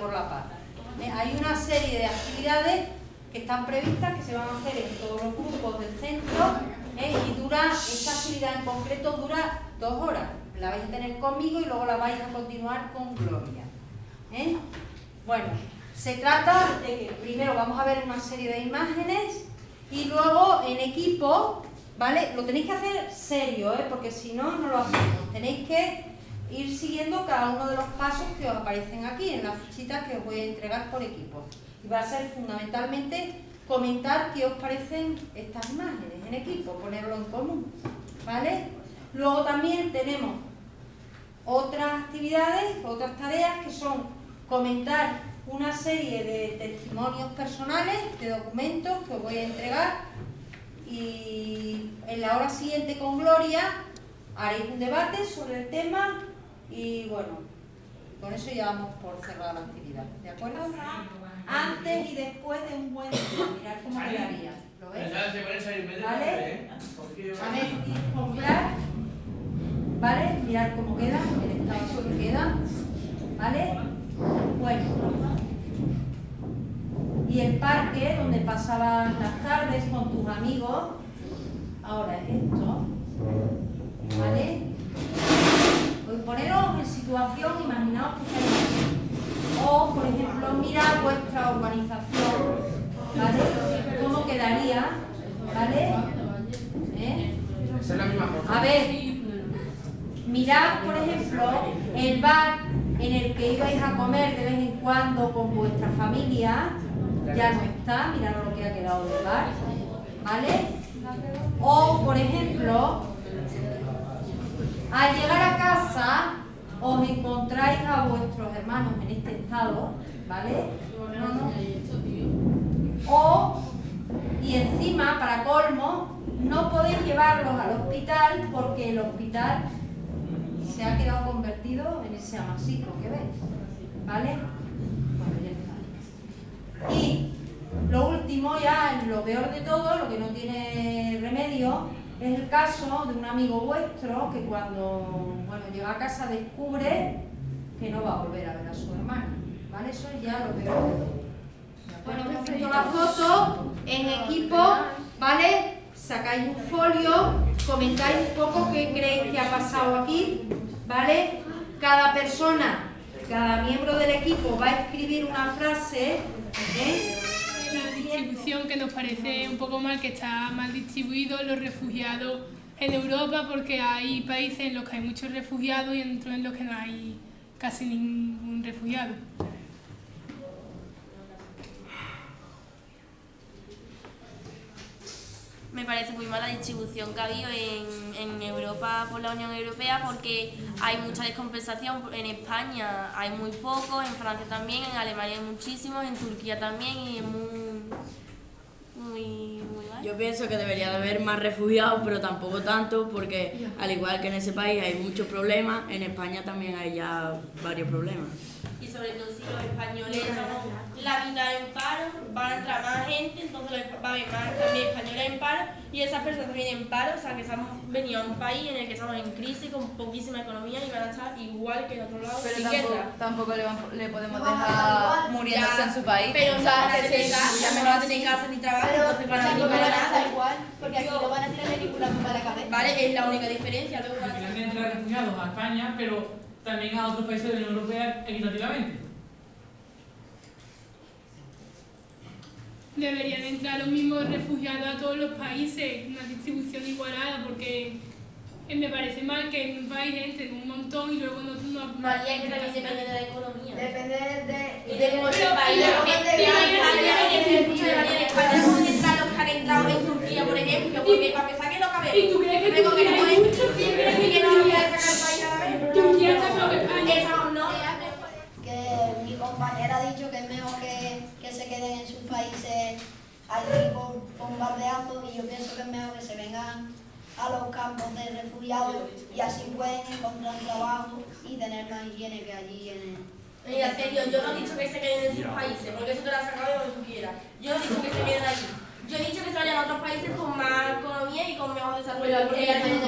por la Paz. Eh, hay una serie de actividades que están previstas, que se van a hacer en todos los grupos del centro eh, y dura, esta actividad en concreto dura dos horas. La vais a tener conmigo y luego la vais a continuar con Gloria. ¿eh? Bueno, se trata de que primero vamos a ver una serie de imágenes y luego en equipo, ¿vale? Lo tenéis que hacer serio, ¿eh? porque si no, no lo hacemos. Tenéis que ir siguiendo cada uno de los pasos que os aparecen aquí en las fichitas que os voy a entregar por equipo. Y va a ser fundamentalmente comentar qué os parecen estas imágenes en equipo, ponerlo en común, ¿vale? Luego también tenemos otras actividades, otras tareas que son comentar una serie de testimonios personales, de documentos que os voy a entregar y en la hora siguiente con Gloria haréis un debate sobre el tema y bueno, con eso ya vamos por cerrar la actividad, ¿de acuerdo? Antes y después de un buen día, mirar cómo quedaría, ¿lo ves? ¿Vale? A ver, comprar, ¿vale? Mirar cómo queda, el estado que queda, ¿vale? Bueno, y el parque donde pasabas las tardes con tus amigos, ahora es esto, ¿vale? Pues poneros en situación, imaginaos que estáis O, por ejemplo, mirar vuestra urbanización, ¿vale? ¿Cómo quedaría? ¿Vale? ¿Eh? A ver, mirad, por ejemplo, el bar en el que ibais a comer de vez en cuando con vuestra familia, ya no está, mirad lo que ha quedado del bar, ¿vale? O, por ejemplo, al llegar a casa os encontráis a vuestros hermanos en este estado, ¿vale? O, y encima, para colmo, no podéis llevarlos al hospital porque el hospital se ha quedado convertido en ese amasijo que veis, ¿vale? Bueno, ya está. Y lo último, ya lo peor de todo, lo que no tiene remedio, es el caso de un amigo vuestro que cuando bueno, llega a casa descubre que no va a volver a ver a su hermana, ¿vale? Eso es ya lo peor de todo. Bueno, hemos visto la foto en equipo, ¿vale? Sacáis un folio, comentáis un poco qué creéis que ha pasado aquí, ¿vale? Cada persona, cada miembro del equipo va a escribir una frase, ¿eh? La distribución que nos parece un poco mal, que está mal distribuido los refugiados en Europa, porque hay países en los que hay muchos refugiados y otros en los que no hay casi ningún refugiado. Me parece muy mala distribución que ha habido en, en, Europa por la Unión Europea porque hay mucha descompensación. En España hay muy pocos, en Francia también, en Alemania hay muchísimos, en Turquía también y es muy, muy, muy mal. Yo pienso que debería de haber más refugiados, pero tampoco tanto porque al igual que en ese país hay muchos problemas, en España también hay ya varios problemas y sobre todo si los españoles estamos la mitad en paro, van a entrar más gente, entonces va a haber más también españoles en paro y esas personas también en paro, o sea que estamos venido a un país en el que estamos en crisis con poquísima economía y van a estar igual que en otro lado. Pero tampoco, tampoco le, le, podemos dejar muriéndose en su país. Pero o sea, no tienen casa, no tienen casa ni trabajo, entonces van a para nada igual, porque aquí no van a tirar ninguna para la cabeza. Vale, es la única diferencia. Luego van a entrar refugiados a España, pero también a otros países de la Unión Europea equitativamente. Deberían entrar los mismos refugiados a todos los países, una distribución igualada, porque me parece mal que en un país entren un montón y luego no... no María, que también depende de la economía. Depende de... Y de muchos países. En España pueden entrar los que han entrado en Turquía, por ejemplo, porque para empezar que no cabe. ¿Y tú crees que Luego que no hay muchos que no voy a sacar el país a la vez? Turquía está que mi compañera ha dicho que es mejor que, que se queden en sus países allí bombardeando y yo pienso que es mejor que se vengan a los campos de refugiados y así pueden encontrar trabajo y tener más higiene que allí en el... Mira, serio, yo no he dicho que se queden en sus países, porque eso te lo has sacado de donde tú quieras. Yo no he dicho que se queden allí. Yo he dicho que se vayan a otros países con más economía y con mejor desarrollo. Pero porque